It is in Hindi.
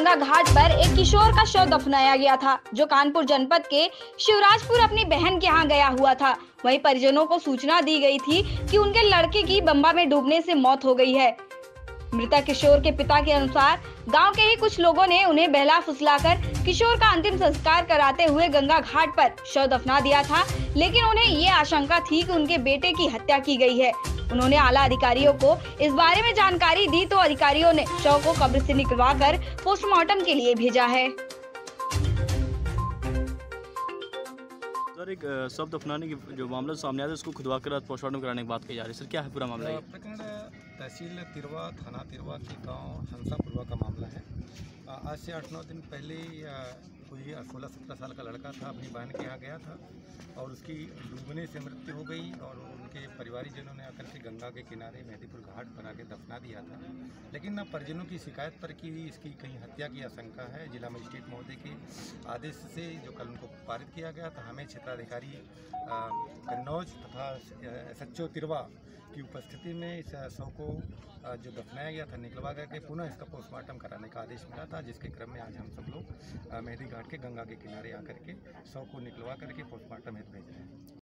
गंगा घाट पर एक किशोर का शव दफनाया गया था, जो कानपुर जनपद के शिवराजपुर अपनी बहन के यहाँ गया हुआ था। वहीं परिजनों को सूचना दी गई थी कि उनके लड़के की बम्बा में डूबने से मौत हो गई है। मृतक किशोर के पिता के अनुसार, गाँव के ही कुछ लोगों ने उन्हें बहला फुसलाकर किशोर का अंतिम संस्कार कराते हुए गंगा घाट पर शव दफना दिया था, लेकिन उन्हें ये आशंका थी कि उनके बेटे की हत्या की गई है। उन्होंने आला अधिकारियों को इस बारे में जानकारी दी तो अधिकारियों ने शव को कब्र से निकलवाकर पोस्टमार्टम के लिए भेजा है। सर एक शव दफनाने की जो मामला सामने आया उसको खुदवा कर पोस्टमार्टम कराने की बात कही जा रही है। सर क्या है पूरा मामला ये? प्रखंड तहसील तिरवा थाना तिरवा के गाँव हंसापुरवा का मामला आज से आठ नौ दिन पहले कोई सोलह सत्रह साल का लड़का था, अपनी बहन के यहाँ गया था और उसकी डूबने से मृत्यु हो गई और उनके परिवारीजनों ने आकर के गंगा के किनारे मेहदीपुर घाट बना के दफना दिया था। लेकिन ना परिजनों की शिकायत पर कि इसकी कहीं हत्या की आशंका है, जिला मजिस्ट्रेट महोदय के आदेश से जो कल उनको पारित किया गया था, हमें क्षेत्राधिकारी कन्नौज तथा एस एच तिरवा की उपस्थिति में इस शव को जो दफनाया गया था, निकलवा करके पुनः इसका पोस्टमार्टम कराने का आदेश मिला था, जिसके क्रम में आज हम सब लोग मेहदी घाट के गंगा के किनारे आकर के शव को निकलवा करके पोस्टमार्टम हेतु भेज रहे हैं।